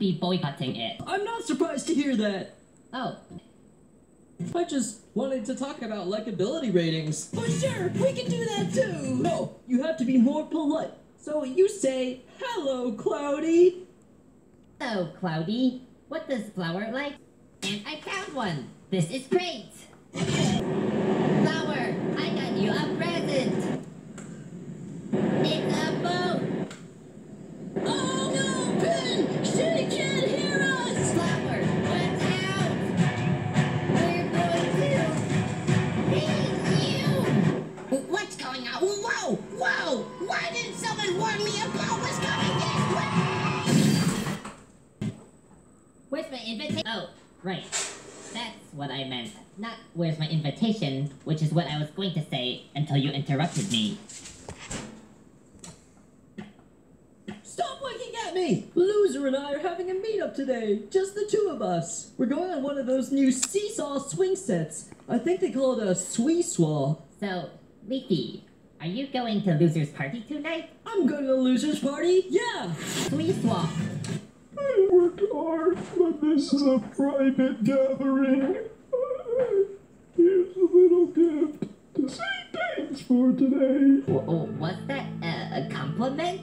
be boycotting it. I'm not surprised to hear that. Oh, I just wanted to talk about likability ratings. For sure, we can do that too. No, you have to be more polite. So you say, hello, Cloudy. hello, Cloudy. What does Flower like? And I found one. This is great. Whoa! Whoa! Why didn't someone warn me a boat was coming this way? Where's my invitation? Oh, right. That's what I meant. Not where's my invitation, which is what I was going to say until you interrupted me. Stop looking at me! Loser and I are having a meetup today. Just the two of us. We're going on one of those new seesaw swing sets. I think they call it a swee swaw. So, Leafy, are you going to Loser's Party tonight? I'm going to loser's party. Yeah. Sweet swap. I worked hard, but this is a private gathering. Here's a little gift to say thanks for today. W- w- was that a, a compliment?